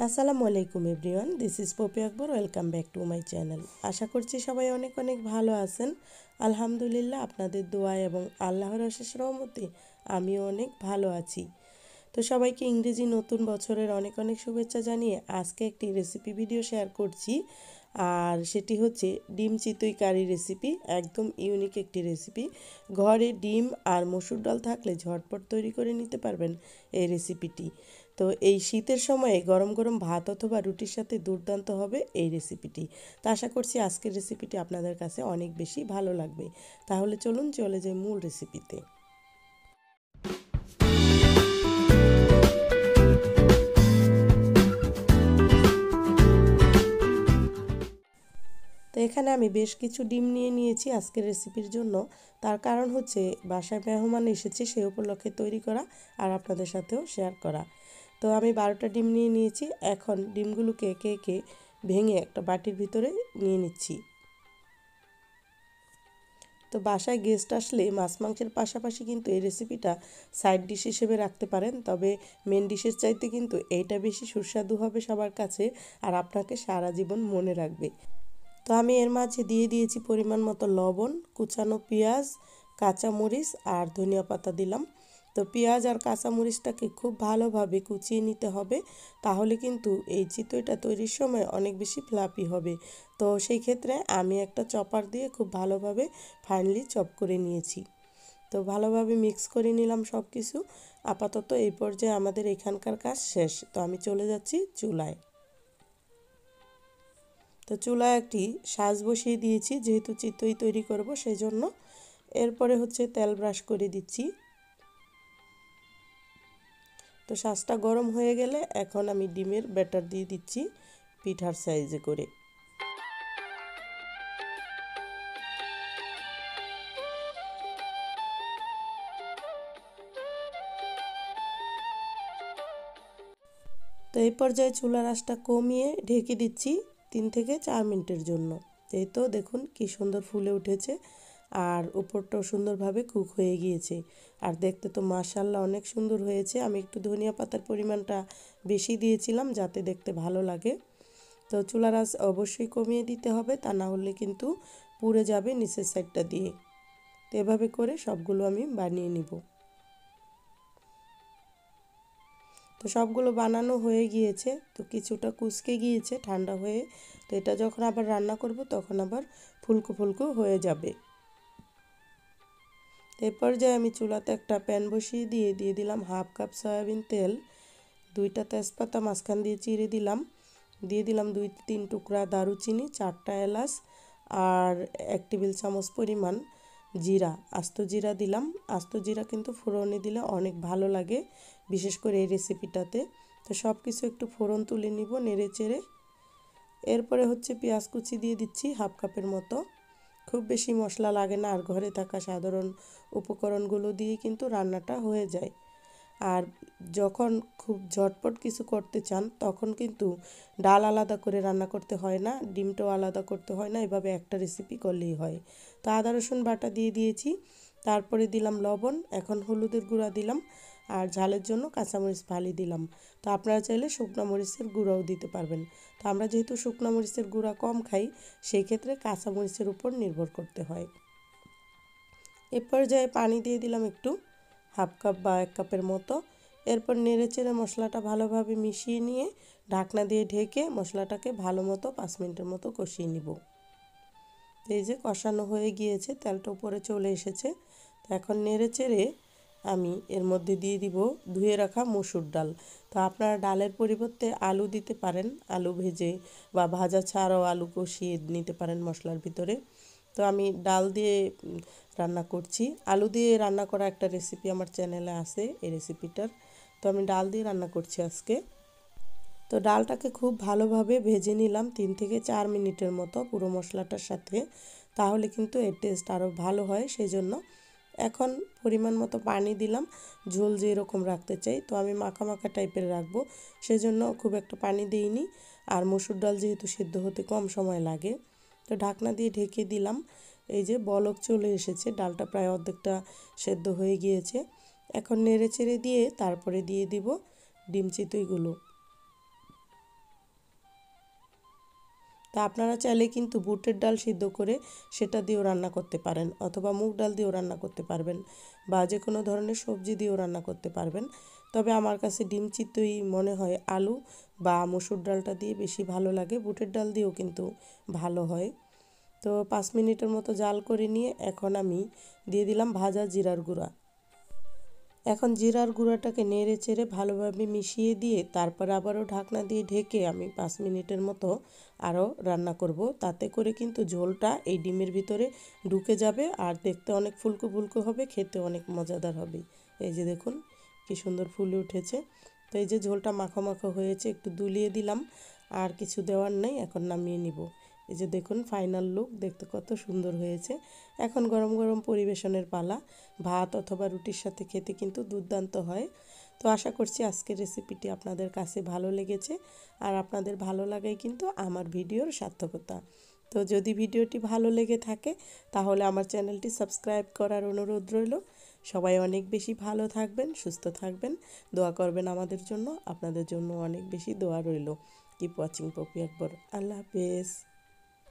আসসালামু আলাইকুম everyone, this is Popy Akbar, welcome back to my channel. আশা করছি সবাই অনেক অনেক ভালো আছেন। আলহামদুলিল্লাহ আপনাদের দোয়া এবং আল্লাহর অশেষ রহমতে আমিও অনেক ভালো আছি। তো সবাইকে ইংরেজি নতুন বছরের অনেক অনেক শুভেচ্ছা জানিয়ে আজকে একটি রেসিপি ভিডিও শেয়ার করছি। আর সেটি হচ্ছে ডিম চিতই কারি রেসিপি একদম ইউনিক একটি রেসিপি ঘরে ডিম আর মসুর ডাল থাকলে ঝটপট তৈরি করে নিতে পারবেন এই রেসিপিটি তো এই শীতের সময়ে গরম গরম ভাত অথবা রুটির সাথে দুর্দান্ত হবে এই রেসিপিটি। তো আশা করছি আজকের রেসিপিটি আপনাদের কাছে অনেক বেশি ভালো লাগবে। তাহলে চলুন চলে যাই মূল রেসিপিতে। তো এখানে আমি বেশ কিছু ডিম নিয়ে নিয়েছি আজকের রেসিপির জন্য। তার কারণ হচ্ছে বাসায় মেহমান এসেছে সেই উপলক্ষে তৈরি করা আর আপনাদের সাথেও শেয়ার করা। তো আমি বারোটা ডিম নিয়ে নিয়েছি, এখন ডিমগুলোকে একে একে ভেঙে একটা বাটির ভিতরে নিয়ে নিচ্ছি। তো বাসায় গেস্ট আসলে মাছ মাংসের পাশাপাশি কিন্তু এই রেসিপিটা সাইড ডিশ হিসেবে রাখতে পারেন, তবে মেন ডিশের চাইতে কিন্তু এইটা বেশি সুস্বাদু হবে সবার কাছে আর আপনাকে সারা জীবন মনে রাখবে। তো আমি এর মাঝে দিয়ে দিয়েছি পরিমাণ মতো লবণ, কুচানো পেঁয়াজ, কাঁচামরিচ আর ধনিয়া পাতা দিলাম। তো পেঁয়াজ আর কাঁচামরিচটাকে খুব ভালোভাবে কুচিয়ে নিতে হবে। তাহলে কিন্তু এই চিতইটা তৈরির সময় অনেক বেশি ফ্লাপি হবে। তো সেই ক্ষেত্রে আমি একটা চপার দিয়ে খুব ভালোভাবে ফাইনালি চপ করে নিয়েছি। তো ভালোভাবে মিক্স করে নিলাম সব কিছু আপাতত এই পর্যায়ে আমাদের এখানকার কাজ শেষ। তো আমি চলে যাচ্ছি চুলায়। তো চুলায় একটি সাজ বসিয়ে দিয়েছি, যেহেতু চিতই তৈরি করব সেই জন্য এরপরে হচ্ছে তেল ব্রাশ করে দিচ্ছি। তো শাঁসটা গরম হয়ে গেলে এখন আমি ডিমের ব্যাটার দিয়ে দিচ্ছি পিঠার সাইজে করে। তো এই পর্যায়ে চুলার আঁচটা কমিয়ে ঢেকে দিচ্ছি তিন থেকে চার মিনিটের জন্য। এই তো দেখুন কি সুন্দর ফুলে উঠেছে। আর উপরটাও সুন্দরভাবে কুক হয়ে গিয়েছে। আর দেখতে তো মাশাল্লাহ অনেক সুন্দর হয়েছে। আমি একটু ধনিয়া পাতার পরিমাণটা বেশি দিয়েছিলাম যাতে দেখতে ভালো লাগে। তো চুলার আঁচ অবশ্যই কমিয়ে দিতে হবে, তা না হলে কিন্তু পুড়ে যাবে নিচের সাইডটা দিয়ে। তো এভাবে করে সবগুলো আমি বানিয়ে নিব। তো সবগুলো বানানো হয়ে গিয়েছে। তো কিছুটা কুচকে গিয়েছে, ঠান্ডা হয়ে। তো এটা যখন আবার রান্না করব, তখন আবার ফুলকো ফুলকো হয়ে যাবে। এরপর যে আমি চুলাতে একটা প্যান বসিয়ে দিয়ে দিয়ে দিলাম হাফ কাপ সয়াবিন তেল, দুইটা তেজপাতা মাঝখান দিয়ে চিড়ে দিলাম, দিয়ে দিলাম দুই তিন টুকরা দারুচিনি, চারটা এলাচ আর এক টেবিল চামচ পরিমাণ জিরা, আস্ত জিরা দিলাম। আস্ত জিরা কিন্তু ফোড়নে দিলে অনেক ভালো লাগে, বিশেষ করে এই রেসিপিটাতে। তো সব কিছু একটু ফোড়ন তুলে নিব নেড়ে চেড়ে। এরপরে হচ্ছে পেঁয়াজ কুচি দিয়ে দিচ্ছি হাফ কাপের মতো। খুব বেশি মশলা লাগে না আর ঘরে থাকা সাধারণ উপকরণগুলো দিয়ে কিন্তু রান্নাটা হয়ে যায়। আর যখন খুব ঝটপট কিছু করতে চান, তখন কিন্তু ডাল আলাদা করে রান্না করতে হয় না, ডিমটাও আলাদা করতে হয় না, এভাবে একটা রেসিপি করলেই হয়। তো আদা রসুন বাটা দিয়ে দিয়েছি, তারপরে দিলাম লবণ, এখন হলুদের গুঁড়া দিলাম আর ঝালের জন্য কাঁচামরিচ ফালি দিলাম। তো আপনারা চাইলে শুকনো মরিচের গুঁড়াও দিতে পারবেন। তো আমরা যেহেতু শুকনো মরিচের গুঁড়া কম খাই সেই ক্ষেত্রে কাঁচামরিচের উপর নির্ভর করতে হয়। এ পর্যায়ে পানি দিয়ে দিলাম একটু, হাফ কাপ বা এক কাপের মতো। এরপর নেড়ে চেড়ে মশলাটা ভালোভাবে মিশিয়ে নিয়ে ঢাকনা দিয়ে ঢেকে মশলাটাকে ভালো মতো পাঁচ মিনিটের মতো কষিয়ে নিব। এই যে কষানো হয়ে গিয়েছে, তেলটা উপরে চলে এসেছে। তো এখন নেড়ে চেড়ে আমি এর মধ্যে দিয়ে দিব ধুয়ে রাখা মসুর ডাল। তো আপনারা ডালের পরিবর্তে আলু দিতে পারেন, আলু ভেজে বা ভাজা ছাড়াও আলু কষিয়ে নিতে পারেন মশলার ভিতরে। তো আমি ডাল দিয়ে রান্না করছি। আলু দিয়ে রান্না করা একটা রেসিপি আমার চ্যানেলে আছে এই রেসিপিটার তো আমি ডাল দিয়ে রান্না করছি আজকে। তো ডালটাকে খুব ভালোভাবে ভেজে নিলাম তিন থেকে চার মিনিটের মতো পুরো মশলাটার সাথে। তাহলে কিন্তু এর টেস্ট আরও ভালো হয়, সেই জন্য এখন পরিমাণ মতো পানি দিলাম, ঝোল যে এরকম রাখতে চাই। তো আমি মাখা মাখা টাইপের রাখব, সেজন্য খুব একটা পানি দিইনি। আর মসুর ডাল যেহেতু সেদ্ধ হতে কম সময় লাগে, তো ঢাকনা দিয়ে ঢেকে দিলাম। এই যে বলক চলে এসেছে, ডালটা প্রায় অর্ধেকটা সেদ্ধ হয়ে গিয়েছে। এখন নেড়ে চেড়ে দিয়ে তারপরে দিয়ে দিব ডিম চিতইগুলো। তা আপনারা চাইলে কিন্তু বুটের ডাল সিদ্ধ করে সেটা দিয়েও রান্না করতে পারেন অথবা মুগ ডাল দিয়েও রান্না করতে পারবেন বা যে কোনো ধরনের সবজি দিয়েও রান্না করতে পারবেন। তবে আমার কাছে ডিম চিত্তই মনে হয় আলু বা মসুর ডালটা দিয়ে বেশি ভালো লাগে, বুটের ডাল দিয়েও কিন্তু ভালো হয়। তো পাঁচ মিনিটের মতো জাল করে নিয়ে এখন আমি দিয়ে দিলাম ভাজা জিরার গুঁড়া। এখন জিরার গুঁড়াটাকে নেড়ে চেড়ে ভালোভাবে মিশিয়ে দিয়ে তারপর আবারও ঢাকনা দিয়ে ঢেকে আমি পাঁচ মিনিটের মতো আরও রান্না করব। তাতে করে কিন্তু ঝোলটা এই ডিমের ভিতরে ঢুকে যাবে আর দেখতে অনেক ফুলকো ফুলকো হবে, খেতে অনেক মজাদার হবে। এই যে দেখুন কি সুন্দর ফুলে উঠেছে। তো এই যে ঝোলটা মাখো মাখো হয়েছে, একটু দুলিয়ে দিলাম আর কিছু দেওয়ার নেই, এখন নামিয়ে নিব। এই যে দেখুন ফাইনাল লুক দেখতে কত সুন্দর হয়েছে। এখন গরম গরম পরিবেশনের পালা, ভাত অথবা রুটির সাথে খেতে কিন্তু দুর্দান্ত হয়। তো আশা করছি আজকের রেসিপিটি আপনাদের কাছে ভালো লেগেছে, আর আপনাদের ভালো লাগাই কিন্তু আমার ভিডিওর সার্থকতা। তো যদি ভিডিওটি ভালো লেগে থাকে, তাহলে আমার চ্যানেলটি সাবস্ক্রাইব করার অনুরোধ রইল। সবাই অনেক বেশি ভালো থাকবেন, সুস্থ থাকবেন, দোয়া করবেন আমাদের জন্য, আপনাদের জন্য অনেক বেশি দোয়া রইল। কিপ ওয়াচিং পপি আকবর আল্লাহ হাফেজ।